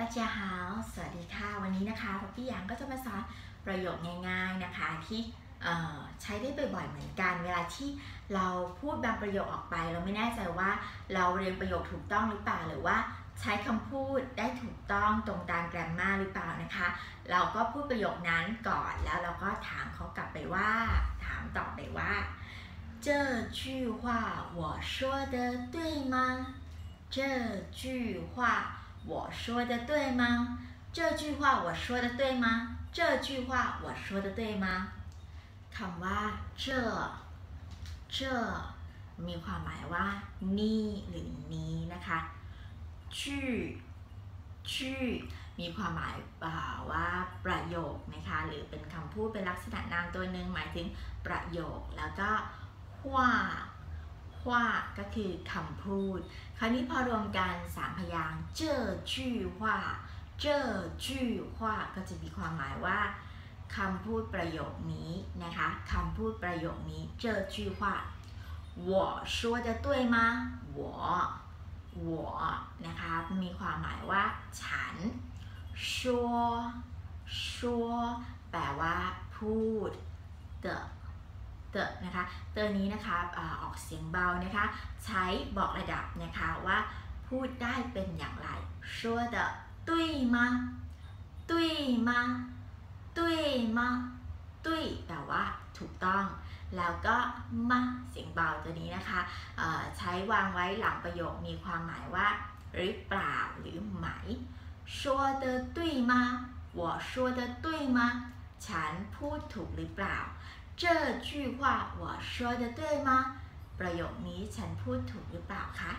大家好สวัสดีค่ะ วันนี้นะคะพ่อพี่หยางก็จะมาสอนประโยคง่ายๆนะคะ ที่ใช้ได้บ่อยๆเหมือนกัน เวลาที่เราพูดบางประโยคออกไป เราไม่แน่ใจว่าเราเรียนประโยคถูกต้องหรือเปล่าหรือว่าใช้คำพูดได้ถูกต้องตรงตามแกรมมาหรือเปล่านะคะ เราก็พูดประโยคนั้นก่อนแล้วเราก็ถามเขากลับไปว่า ถามตอบไปว่า这句话我说的对吗这句话 我说的对吗？这句话我说的对吗？这句话我说的对吗คำว่าเจอเจอมีความหมายว่านี่หรือนี้นะคะชื่อชื่อมีความหมายว่าประโยคนะคะหรือเป็นคำพูดเป็นลักษณะนามตัวหนึ่งหมายถึงประโยคแล้วก็ว่า ว่าก็คือคำพูด คราวนี้พอรวมกันสามพยางเจ้อชื่อว่าเจ้อชื่อว่าก็จะมีความหมายว่าคำพูดประโยคนี้นะคะคำพูดประโยคนี้เจ้อชื่อว่า我说的对吗我我นะคะมีความหมายว่า ฉันชัวชัวแปลว่า พูด的 เตนะคะเตอนี้นะคะออกเสียงเบานะคะ ใช้บอกระดับนะคะว่าพูดได้เป็นอย่างไร说的对吗对吗对吗对แปลว่าถูกต้อง แล้วก็มาเสียงเบาตัวนี้นะคะใช้วางไว้หลังประโยคมีความหมายว่าหรือเปล่าหรือไหม说的对吗我说的对吗ฉันพูดถูกหรือเปล่า 这句话我说的对吗ประโยคนี้ฉันพูดถูกหรือเปล่าคะ